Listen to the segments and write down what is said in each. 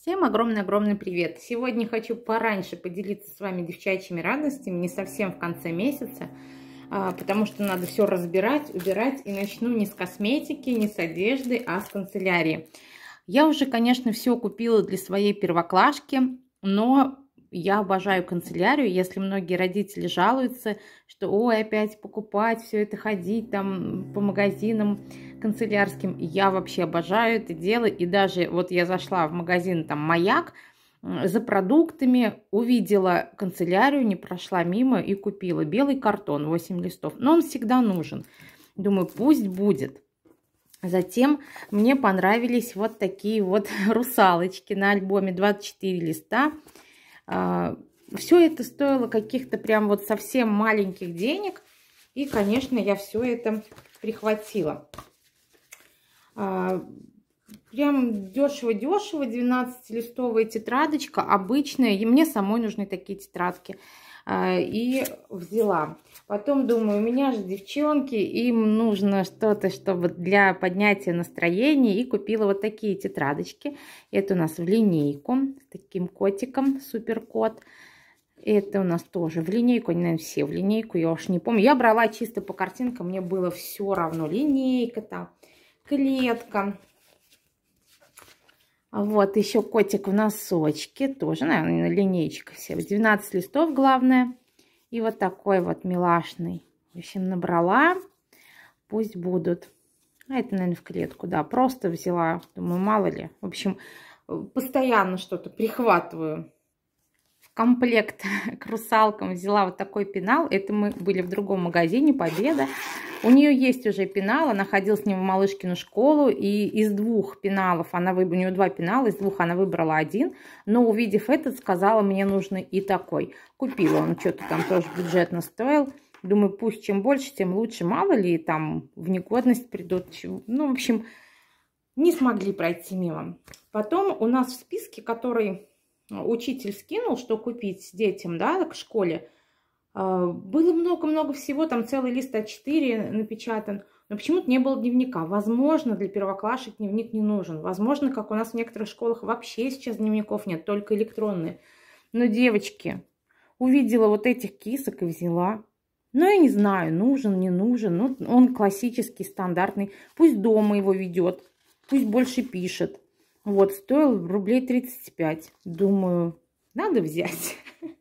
Всем огромный-огромный привет! Сегодня хочу пораньше поделиться с вами девчачьими радостями, не совсем в конце месяца, а, потому что надо все разбирать, убирать, и начну не с косметики, не с одежды, а с канцелярии. Я уже, конечно, все купила для своей первоклашки, но я обожаю канцелярию. Если многие родители жалуются, что ой, опять покупать, все это ходить там по магазинам канцелярским, я вообще обожаю это дело. И даже вот я зашла в магазин там «Маяк», за продуктами, увидела канцелярию, не прошла мимо и купила белый картон, 8 листов. Но он всегда нужен. Думаю, пусть будет. Затем мне понравились вот такие вот русалочки на альбоме 24 листа. А, все это стоило каких-то прям вот совсем маленьких денег. И, конечно, я все это прихватила. А, прям дешево-дешево, 12-листовая тетрадочка, обычная. И мне самой нужны такие тетрадки. А, и взяла. Потом думаю, у меня же девчонки, им нужно что-то, чтобы для поднятия настроения. И купила вот такие тетрадочки. Это у нас в линейку таким котиком, суперкот. Это у нас тоже в линейку, они, наверное, все в линейку, я уж не помню. Я брала чисто по картинкам, мне было все равно. Линейка там, клетка. Вот, еще котик в носочке, тоже, наверное, линейка все. 12 листов, главное. И вот такой вот милашный. В общем, набрала. Пусть будут. А это, наверное, в клетку, да. Просто взяла. Думаю, мало ли. В общем, постоянно что-то прихватываю. Комплект к русалкам взяла вот такой пенал. Это мы были в другом магазине, Победа. У нее есть уже пенал, она ходила с ним в малышкину школу, и из двух пеналов, она выбрала, у нее два пенала, из двух она выбрала один, но увидев этот, сказала, мне нужно и такой. Купила, он что-то там тоже бюджетно стоил. Думаю, пусть чем больше, тем лучше, мало ли там в негодность придут. Ну, в общем, не смогли пройти мимо. Потом у нас в списке, который учитель скинул, что купить детям, да, к школе, а, было много-много всего, там целый лист А4 напечатан, но почему-то не было дневника. Возможно, для первоклашек дневник не нужен. Возможно, как у нас в некоторых школах вообще сейчас дневников нет, только электронные. Но, девочки, увидела вот этих кисок и взяла. Ну, я не знаю, нужен, не нужен. Ну, он классический, стандартный. Пусть дома его ведет, пусть больше пишет. Вот, стоил рублей 35. Думаю, надо взять.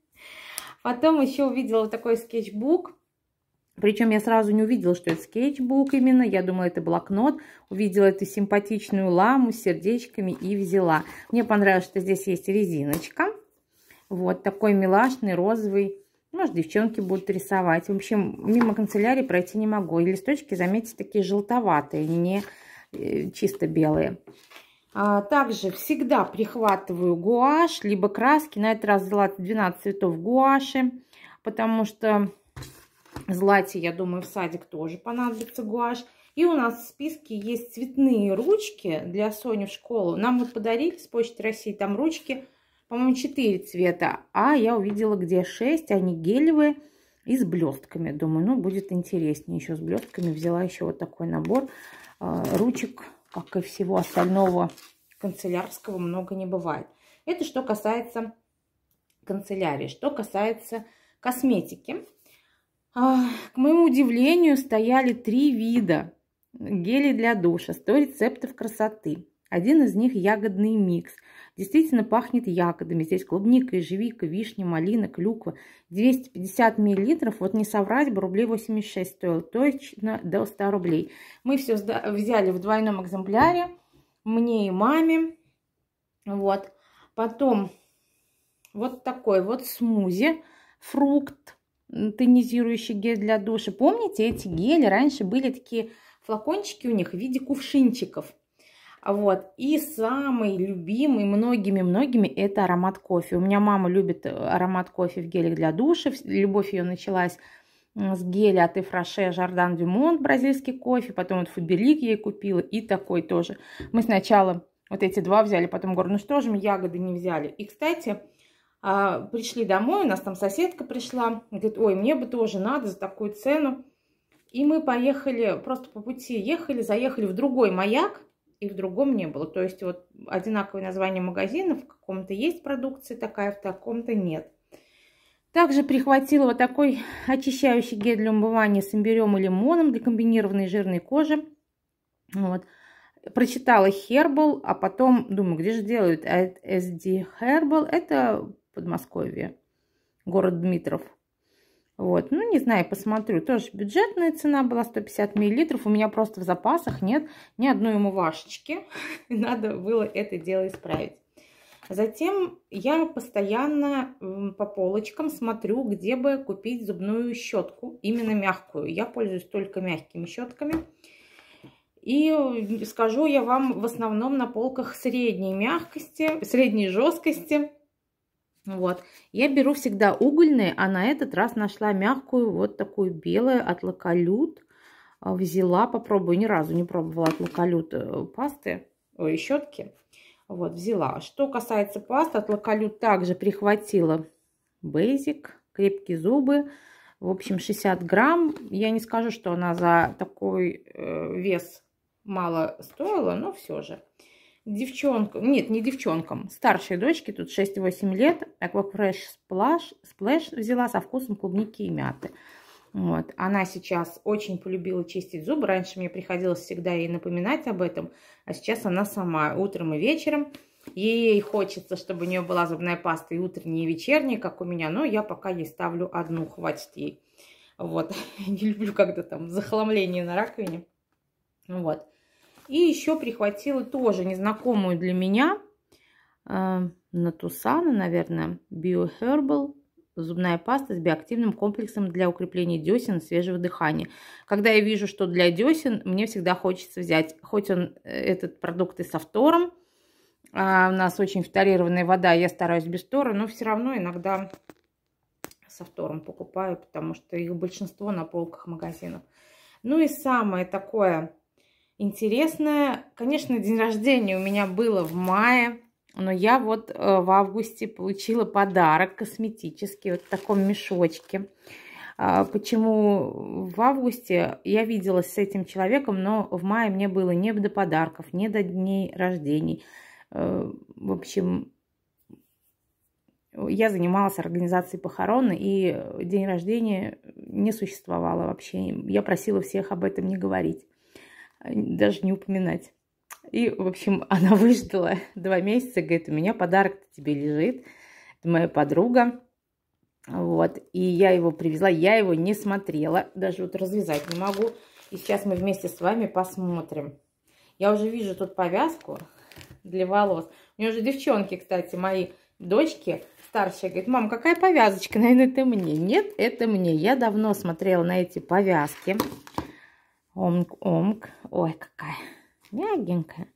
Потом еще увидела вот такой скетчбук. Причем я сразу не увидела, что это скетчбук именно. Я думала, это блокнот. Увидела эту симпатичную ламу с сердечками и взяла. Мне понравилось, что здесь есть резиночка. Вот такой милашный, розовый. Может, девчонки будут рисовать. В общем, мимо канцелярии пройти не могу. И листочки, заметьте, такие желтоватые, не э, чисто белые. А, также всегда прихватываю гуашь, либо краски. На этот раз взяла 12 цветов гуаши, потому что Злате, я думаю, в садик тоже понадобится гуашь. И у нас в списке есть цветные ручки для Сони в школу. Нам вот подарили с Почты России там ручки, по-моему, 4 цвета. А я увидела, где 6, они гелевые и с блестками. Думаю, ну, будет интереснее еще с блестками. Взяла еще вот такой набор э, ручек как и всего остального канцелярского, много не бывает. Это что касается канцелярии. Что касается косметики. А, к моему удивлению, стояли три вида гелей для душа, 100 рецептов красоты. Один из них ягодный микс. Действительно пахнет ягодами. Здесь клубника, ежевика, вишня, малина, клюква. 250 миллилитров. Вот не соврать бы, рублей 86 стоил. Точно до 100 рублей. Мы все взяли в двойном экземпляре. Мне и маме. Вот. Потом вот такой вот смузи. Фрукт. Тонизирующий гель для душа. Помните, эти гели раньше были такие флакончики у них в виде кувшинчиков. Вот. И самый любимый многими-многими это аромат кофе. У меня мама любит э, аромат кофе в гелях для душа. Любовь ее началась с геля от Эфраше Жардан Дюмонт, бразильский кофе. Потом вот Фаберлик ей купила и такой тоже. Мы сначала вот эти два взяли, потом говорю, ну что же мы ягоды не взяли. И, кстати, а, пришли домой, у нас там соседка пришла. Говорит, ой, мне бы тоже надо за такую цену. И мы поехали, просто по пути ехали, заехали в другой маяк и в другом не было. То есть вот одинаковое название магазина, в каком-то есть продукция такая, в таком-то нет. Также прихватила вот такой очищающий гель для умывания с имбирем и лимоном для комбинированной жирной кожи. Вот. Прочитала Herbal, а потом думаю, где же делают SD Herbal? Это Подмосковье, город Дмитров. Вот, ну, не знаю, посмотрю. Тоже бюджетная цена была 150 миллилитров. У меня просто в запасах нет ни одной умывашечки. Надо было это дело исправить. Затем я постоянно по полочкам смотрю, где бы купить зубную щетку, именно мягкую. Я пользуюсь только мягкими щетками. И скажу я вам в основном на полках средней мягкости, средней жесткости. Вот. Я беру всегда угольные, а на этот раз нашла мягкую, вот такую белую от Лакалют. Взяла, попробую, ни разу не пробовала от Лакалют э, пасты, ой, щетки. Вот, взяла. Что касается пасты, от Лакалют также прихватила Basic, крепкие зубы. В общем, 60 грамм. Я не скажу, что она за такой э, вес мало стоила, но все же. Девчонкам, нет, не девчонкам, старшей дочке, тут 6-8 лет, Aquafresh Splash, Splash взяла со вкусом клубники и мяты. Вот. Она сейчас очень полюбила чистить зубы. Раньше мне приходилось всегда ей напоминать об этом, а сейчас она сама утром и вечером. Ей хочется, чтобы у нее была зубная паста и утренняя, и вечерняя, как у меня, но я пока ей ставлю одну, хватит ей. Вот. Не люблю, когда там захламление на раковине. Вот. И еще прихватила тоже незнакомую для меня э, Натусана, наверное, Bioherbal зубная паста с биоактивным комплексом для укрепления десен и свежего дыхания. Когда я вижу, что для десен, мне всегда хочется взять, хоть он э, этот продукт и со фтором, а у нас очень фторированная вода, я стараюсь без фтора, но все равно иногда со фтором покупаю, потому что их большинство на полках магазинов. Ну и самое такое интересное, конечно, день рождения у меня было в мае, но я вот э, в августе получила подарок косметический, вот в таком мешочке. А, почему в августе я виделась с этим человеком, но в мае мне было не до подарков, не до дней рождений. Э, в общем, я занималась организацией похорон, и день рождения не существовало вообще. Я просила всех об этом не говорить, даже не упоминать. И, в общем, она выждала два месяца, говорит, у меня подарок тебе лежит. Это моя подруга. Вот, и я его привезла, я его не смотрела, даже вот развязать не могу. И сейчас мы вместе с вами посмотрим. Я уже вижу тут повязку для волос. У меня уже девчонки, кстати, мои дочки старшая, говорит, мам, какая повязочка? Наверное, это мне. Нет, это мне. Я давно смотрела на эти повязки. Омк-омк. Ой, какая мягенькая.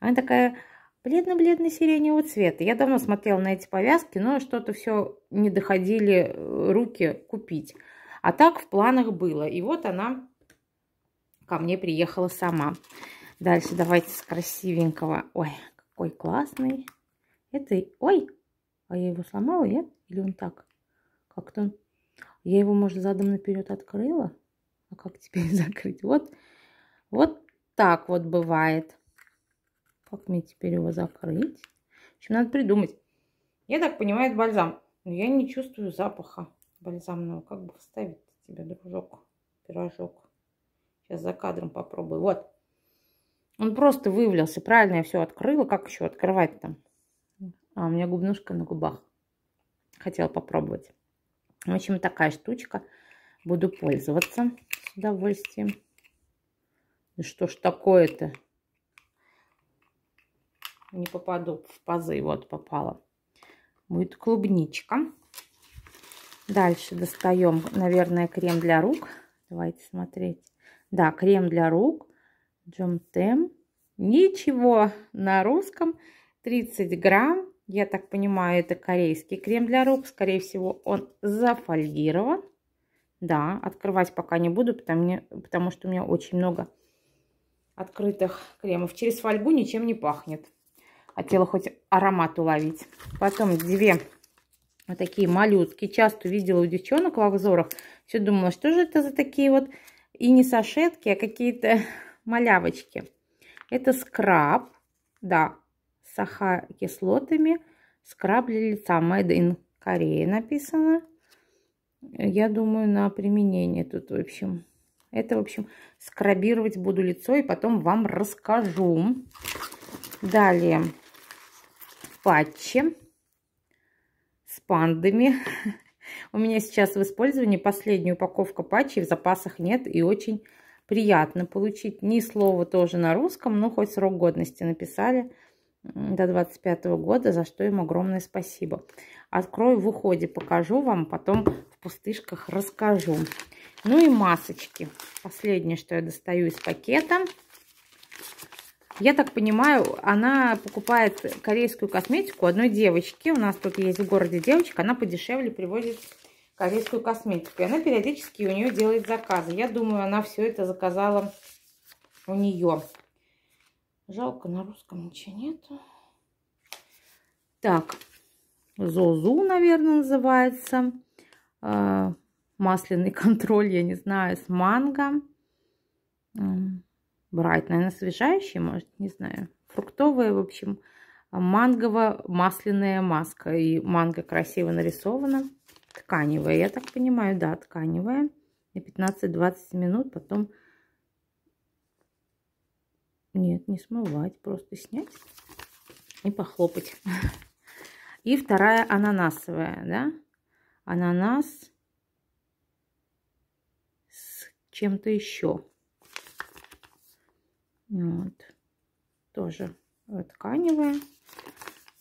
Она такая бледно-бледно сиреневого цвета. Я давно смотрела на эти повязки, но что-то все не доходили э, руки купить. А так в планах было. И вот она ко мне приехала сама. Дальше давайте с красивенького. Ой, какой классный. Это... Ой, а я его сломала, нет? Или он так? Как-то... Я его, может, задом наперед открыла? А как теперь закрыть? Вот, вот так вот бывает. Как мне теперь его закрыть? В общем, надо придумать. Я так понимаю, это бальзам. Но я не чувствую запаха бальзамного. Как бы вставить тебе, дружок, пирожок. Сейчас за кадром попробую. Вот. Он просто вывалился. Правильно я все открыла. Как еще открывать там? А, у меня губнушка на губах. Хотела попробовать. В общем, такая штучка. Буду пользоваться с удовольствием. Ну что ж такое-то? Не попаду в пазы. Вот попала. Будет клубничка. Дальше достаем, наверное, крем для рук. Давайте смотреть. Да, крем для рук. Джомтем. Ничего на русском. 30 грамм. Я так понимаю, это корейский крем для рук. Скорее всего, он зафольгирован. Да, открывать пока не буду, потому, потому что у меня очень много открытых кремов. Через фольгу ничем не пахнет. Хотела хоть аромат уловить. Потом две вот такие малютки. Часто видела у девчонок в обзорах. Все думала, что же это за такие вот и не сашетки, а какие-то малявочки. Это скраб, да, с сахокислотами. Скраб для лица. Made in Korea написано. Я думаю, на применение тут, в общем. Это, в общем, скрабировать буду лицо и потом вам расскажу. Далее патчи с пандами. У меня сейчас в использовании последняя упаковка патчей, в запасах нет и очень приятно получить. Ни слова тоже на русском, но хоть срок годности написали до 25 года, за что им огромное спасибо. Открою в уходе, покажу вам, потом пустышках расскажу. Ну и масочки. Последнее, что я достаю из пакета. Я так понимаю, она покупает корейскую косметику одной девочки. У нас тут есть в городе девочка, она подешевле привозит корейскую косметику. И она периодически у нее делает заказы. Я думаю, она все это заказала у нее. Жалко, на русском ничего нету. Так, Зозу, наверное, называется. А, масляный контроль, я не знаю, с манго. Брать, наверное, освежающий, может, не знаю. Фруктовая, в общем, мангово-масляная маска. И манго красиво нарисована. Тканевая, я так понимаю, да, тканевая. На 15-20 минут потом... Нет, не смывать, просто снять и похлопать. И вторая ананасовая, да? Ананас с чем-то еще. Вот. Тоже тканевая.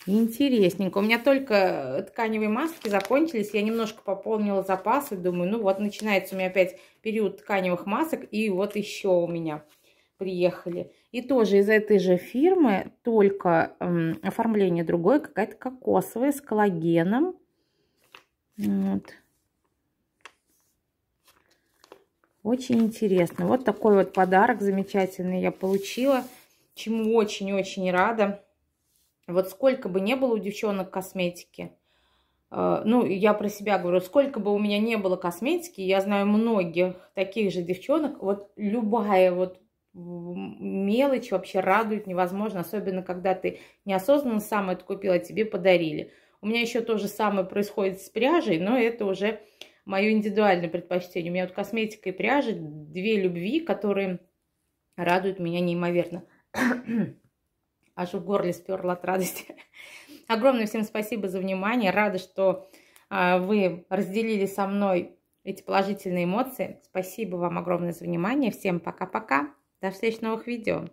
Интересненько. У меня только тканевые маски закончились. Я немножко пополнила запасы. Думаю, ну вот начинается у меня опять период тканевых масок. И вот еще у меня приехали. И тоже из этой же фирмы, только эм, оформление другое, какая-то кокосовая с коллагеном. Вот. Очень интересно. Вот такой вот подарок замечательный я получила, чему очень-очень рада. Вот сколько бы не было у девчонок косметики, э, ну, я про себя говорю, сколько бы у меня не было косметики, я знаю многих таких же девчонок, вот любая вот мелочь вообще радует невозможно, особенно когда ты неосознанно сам это купила, тебе подарили. У меня еще то же самое происходит с пряжей, но это уже мое индивидуальное предпочтение. У меня вот косметика и пряжа, две любви, которые радуют меня неимоверно. Аж в горле сперла от радости. Огромное всем спасибо за внимание. Рада, что а, вы разделили со мной эти положительные эмоции. Спасибо вам огромное за внимание. Всем пока-пока. До встречи в новых видео.